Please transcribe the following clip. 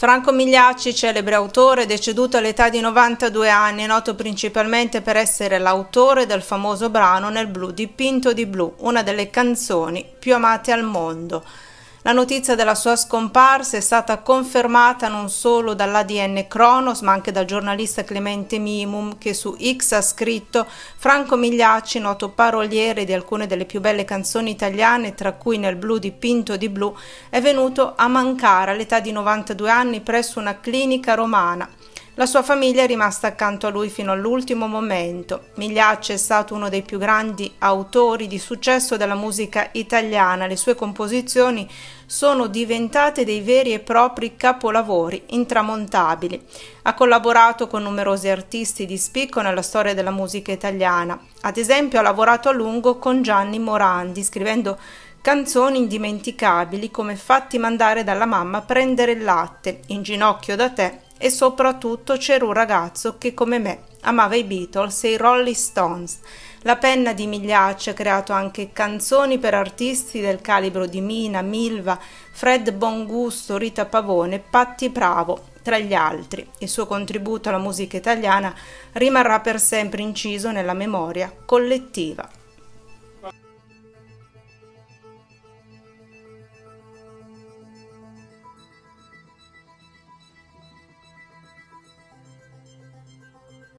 Franco Migliacci, celebre autore, deceduto all'età di 92 anni, noto principalmente per essere l'autore del famoso brano Nel blu dipinto di blu, una delle canzoni più amate al mondo. La notizia della sua scomparsa è stata confermata non solo dall'ADN Kronos, ma anche dal giornalista Clemente Mimum, che su X ha scritto Franco Migliacci, noto paroliere di alcune delle più belle canzoni italiane, tra cui Nel blu dipinto di blu, è venuto a mancare all'età di 92 anni presso una clinica romana. La sua famiglia è rimasta accanto a lui fino all'ultimo momento. Migliacci è stato uno dei più grandi autori di successo della musica italiana. Le sue composizioni sono diventate dei veri e propri capolavori intramontabili. Ha collaborato con numerosi artisti di spicco nella storia della musica italiana. Ad esempio ha lavorato a lungo con Gianni Morandi, scrivendo canzoni indimenticabili come Fatti mandare dalla mamma prendere il latte, In ginocchio da te e soprattutto c'era un ragazzo che come me amava i Beatles e i Rolling Stones. La penna di Migliacci ha creato anche canzoni per artisti del calibro di Mina, Milva, Fred Bongusto, Rita Pavone, Patti Bravo, tra gli altri. Il suo contributo alla musica italiana rimarrà per sempre inciso nella memoria collettiva.